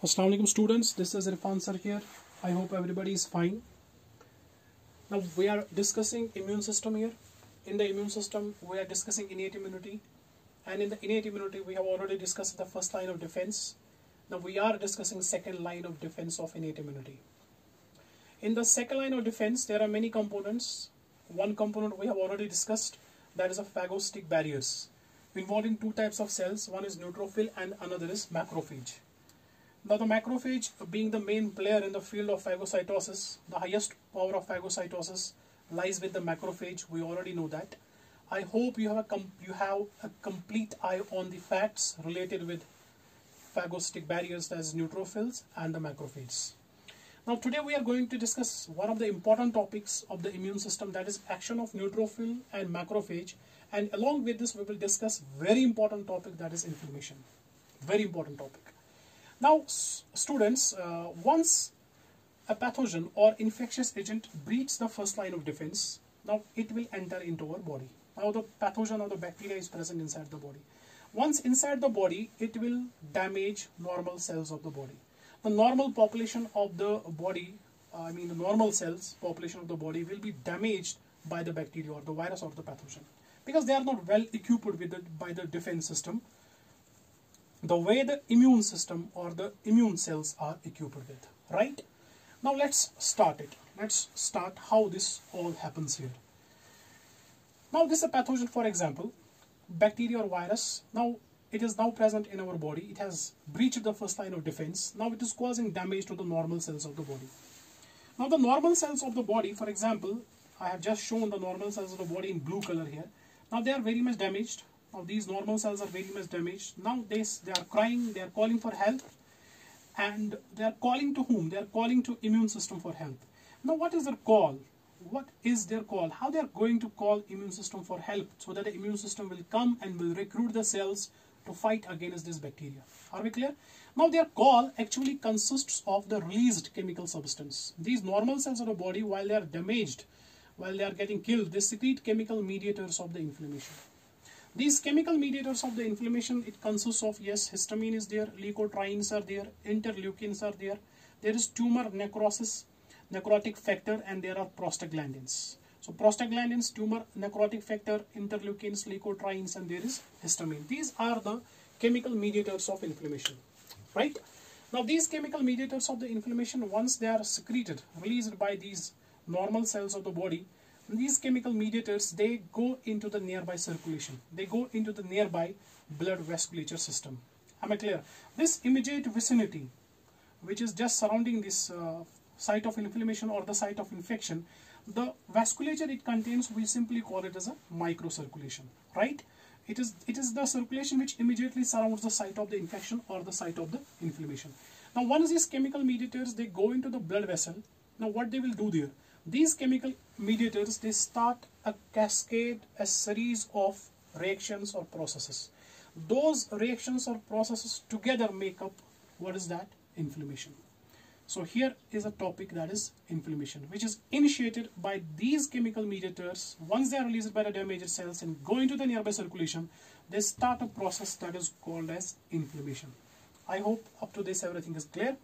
Assalamu alaikum students, this is Irfan sir here. I hope everybody is fine. Now we are discussing immune system here. In the immune system, we are discussing innate immunity. And in the innate immunity, we have already discussed the first line of defense. Now we are discussing second line of defense of innate immunity. In the second line of defense, there are many components. One component we have already discussed, that is a phagocytic barriers involving two types of cells. One is neutrophil and another is macrophage. Now the macrophage being the main player in the field of phagocytosis, the highest power of phagocytosis lies with the macrophage. We already know that. I hope you have a you have a complete eye on the facts related with phagocytic barriers as neutrophils and the macrophages. Now today we are going to discuss one of the important topics of the immune system that is action of neutrophil and macrophage and along with this we will discuss very important topic that is inflammation. Very important topic. Now, students, uh, once a pathogen or infectious agent breaches the first line of defense, now it will enter into our body. Now, the pathogen or the bacteria is present inside the body. Once inside the body, it will damage normal cells of the body. The normal population of the body, uh, I mean the normal cells population of the body will be damaged by the bacteria or the virus or the pathogen because they are not well equipped with the, by the defense system the way the immune system or the immune cells are equipped with right? Now let's start it. Let's start how this all happens here. Now this is a pathogen for example bacteria or virus. Now it is now present in our body. It has breached the first line of defense. Now it is causing damage to the normal cells of the body. Now the normal cells of the body for example I have just shown the normal cells of the body in blue color here. Now they are very much damaged now these normal cells are very much damaged. Now they, they are crying, they are calling for help and they are calling to whom? They are calling to immune system for help. Now what is their call? What is their call? How they are going to call immune system for help so that the immune system will come and will recruit the cells to fight against this bacteria. Are we clear? Now their call actually consists of the released chemical substance. These normal cells of the body while they are damaged, while they are getting killed, they secrete chemical mediators of the inflammation. These chemical mediators of the inflammation, it consists of, yes, histamine is there, leukotrienes are there, interleukins are there, there is tumor necrosis, necrotic factor, and there are prostaglandins. So prostaglandins, tumor necrotic factor, interleukins, leukotrienes, and there is histamine. These are the chemical mediators of inflammation, right? Now these chemical mediators of the inflammation, once they are secreted, released by these normal cells of the body, these chemical mediators they go into the nearby circulation. They go into the nearby blood vasculature system. Am i clear? This immediate vicinity which is just surrounding this uh, site of inflammation or the site of infection the vasculature it contains we simply call it as a microcirculation right? It is it is the circulation which immediately surrounds the site of the infection or the site of the inflammation. Now once these chemical mediators they go into the blood vessel. Now what they will do there these chemical mediators, they start a cascade, a series of reactions or processes. Those reactions or processes together make up, what is that? Inflammation. So here is a topic that is inflammation, which is initiated by these chemical mediators. Once they are released by the damaged cells and go into the nearby circulation, they start a process that is called as inflammation. I hope up to this everything is clear.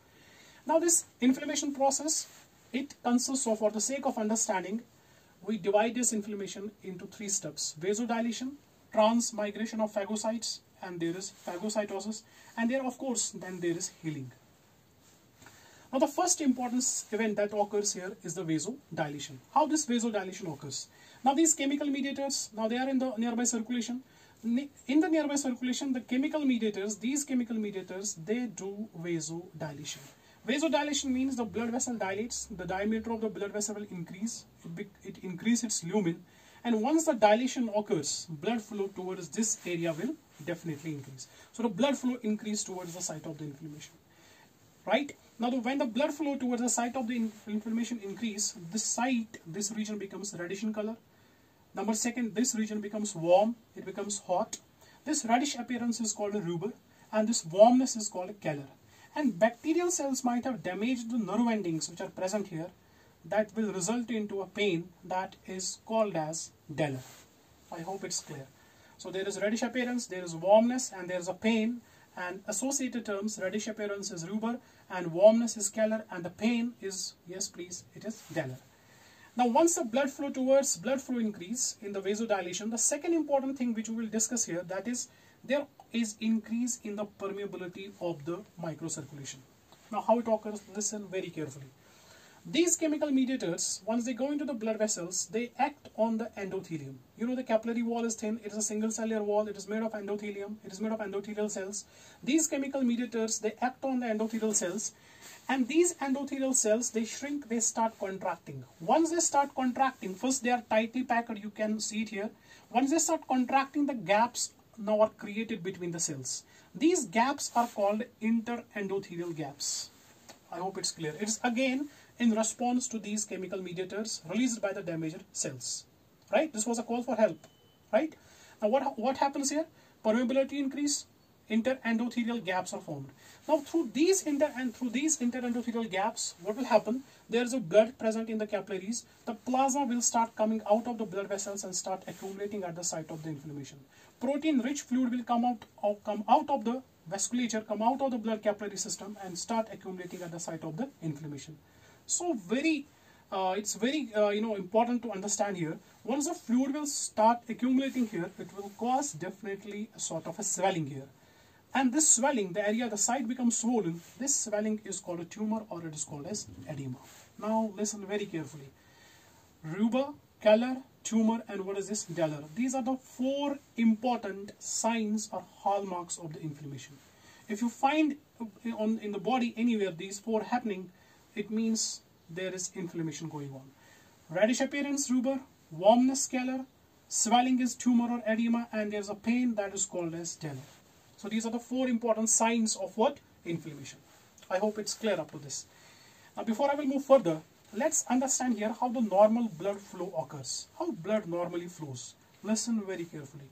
Now this inflammation process it consists of, for the sake of understanding, we divide this inflammation into three steps. Vasodilation, transmigration of phagocytes, and there is phagocytosis, and there of course then there is healing. Now the first important event that occurs here is the vasodilation. How this vasodilation occurs? Now these chemical mediators, now they are in the nearby circulation. In the nearby circulation, the chemical mediators, these chemical mediators, they do vasodilation. Vasodilation means the blood vessel dilates, the diameter of the blood vessel will increase, it, it increases its lumen and once the dilation occurs, blood flow towards this area will definitely increase. So the blood flow increase towards the site of the inflammation. Right? Now the, when the blood flow towards the site of the in, inflammation increase, this site, this region becomes reddish in color. Number second, this region becomes warm, it becomes hot. This reddish appearance is called a rubor and this warmness is called a calor and bacterial cells might have damaged the nerve endings which are present here that will result into a pain that is called as dolor. I hope it's clear. So there is reddish appearance, there is warmness and there is a pain and associated terms reddish appearance is rubor and warmness is scalar and the pain is yes please it is dolor. Now once the blood flow towards blood flow increase in the vasodilation the second important thing which we will discuss here that is there is increase in the permeability of the microcirculation. Now how it occurs listen very carefully. These chemical mediators, once they go into the blood vessels, they act on the endothelium. You know the capillary wall is thin, it is a single cellular wall, it is made of endothelium, it is made of endothelial cells. These chemical mediators, they act on the endothelial cells and these endothelial cells, they shrink, they start contracting. Once they start contracting, first they are tightly packed, you can see it here. Once they start contracting, the gaps now are created between the cells. These gaps are called interendothelial gaps. I hope it's clear. It's again in response to these chemical mediators released by the damaged cells. Right? This was a call for help. Right? Now what, what happens here? Permeability increase, interendothelial gaps are formed. Now through these inter and through these interendothelial gaps, what will happen? There is a blood present in the capillaries. The plasma will start coming out of the blood vessels and start accumulating at the site of the inflammation. Protein-rich fluid will come out, of, come out of the vasculature, come out of the blood capillary system and start accumulating at the site of the inflammation. So very, uh, it's very uh, you know important to understand here. Once the fluid will start accumulating here, it will cause definitely a sort of a swelling here. And this swelling, the area, the site becomes swollen. This swelling is called a tumor or it is called as edema. Now listen very carefully. Rubor, calor, tumor and what is this? dolor. These are the four important signs or hallmarks of the inflammation. If you find on in the body anywhere these four happening, it means there is inflammation going on. Reddish appearance, rubor, warmness, scalar, swelling is tumor or edema, and there's a pain that is called as dolor. So these are the four important signs of what? Inflammation. I hope it's clear up to this. Now before I will move further, let's understand here how the normal blood flow occurs. How blood normally flows. Listen very carefully.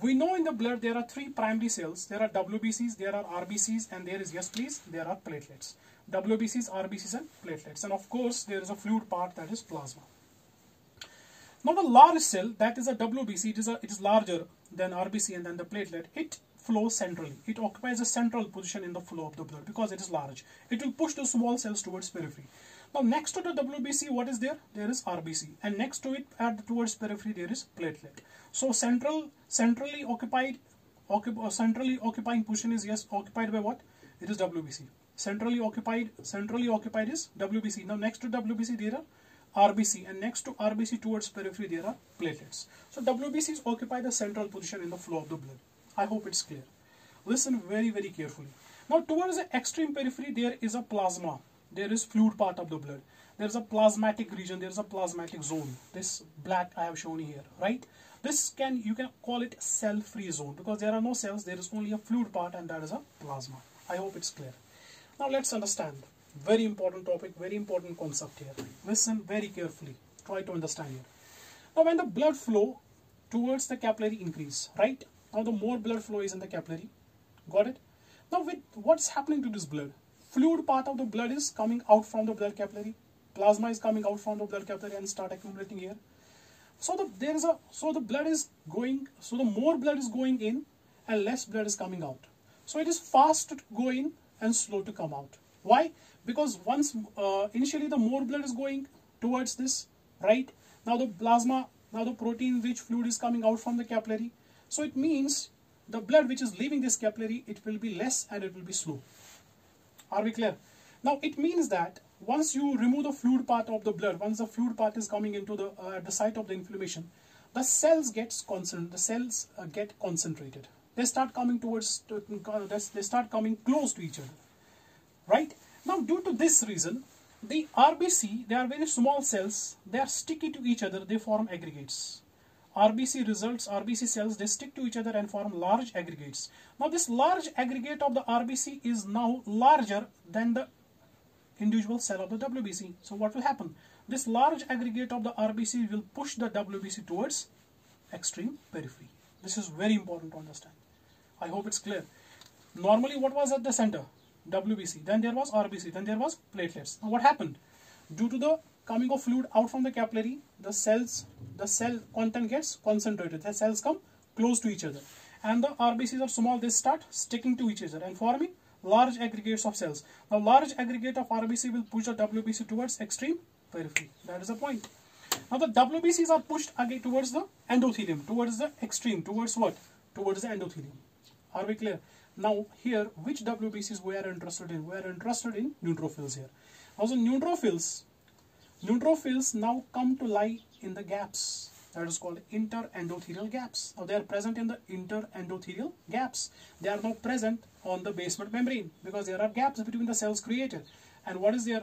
We know in the blood there are three primary cells. There are WBCs, there are RBCs, and there is, yes please, there are platelets. WBCs, RBCs and platelets. And of course, there is a fluid part that is plasma. Now the large cell, that is a WBC, it is, a, it is larger than RBC and then the platelet. It flows centrally. It occupies a central position in the flow of the blood because it is large. It will push the small cells towards periphery. Now next to the WBC, what is there? There is RBC. And next to it, at towards periphery, there is platelet. So central, centrally occupied, occup uh, centrally occupying position is yes, occupied by what? It is WBC centrally occupied centrally occupied is WBC. Now next to WBC there are RBC and next to RBC towards periphery there are platelets. So WBCs occupy the central position in the flow of the blood. I hope it's clear. Listen very very carefully. Now towards the extreme periphery there is a plasma. There is fluid part of the blood. There is a plasmatic region. There is a plasmatic zone. This black I have shown here, right? This can you can call it cell-free zone because there are no cells. There is only a fluid part and that is a plasma. I hope it's clear. Now let's understand. Very important topic, very important concept here. Listen very carefully. Try to understand here. Now when the blood flow towards the capillary increase, right? Now the more blood flow is in the capillary. Got it? Now with what's happening to this blood? Fluid part of the blood is coming out from the blood capillary. Plasma is coming out from the blood capillary and start accumulating here. So the there is a so the blood is going so the more blood is going in and less blood is coming out. So it is fast to go in and slow to come out. Why? Because once uh, initially the more blood is going towards this, right? Now the plasma, now the protein rich fluid is coming out from the capillary. So it means the blood which is leaving this capillary, it will be less and it will be slow. Are we clear? Now it means that once you remove the fluid part of the blood, once the fluid part is coming into the, uh, the site of the inflammation, the cells gets concerned, the cells uh, get concentrated they start coming towards, they start coming close to each other, right? Now, due to this reason, the RBC, they are very small cells, they are sticky to each other, they form aggregates. RBC results, RBC cells, they stick to each other and form large aggregates. Now, this large aggregate of the RBC is now larger than the individual cell of the WBC. So, what will happen? This large aggregate of the RBC will push the WBC towards extreme periphery. This is very important to understand. I hope it's clear. Normally what was at the center? WBC. Then there was RBC. Then there was platelets. Now what happened? Due to the coming of fluid out from the capillary, the cells, the cell content gets concentrated. The cells come close to each other. and the RBCs are small, they start sticking to each other and forming large aggregates of cells. Now large aggregate of RBC will push the WBC towards extreme periphery. That is the point. Now the WBCs are pushed again towards the endothelium, towards the extreme, towards what? Towards the endothelium. Are we clear? Now here, which WBCs we are interested in? We are interested in neutrophils here. Also neutrophils, neutrophils now come to lie in the gaps that is called interendothelial gaps. Now they are present in the interendothelial gaps. They are now present on the basement membrane because there are gaps between the cells created. And what is their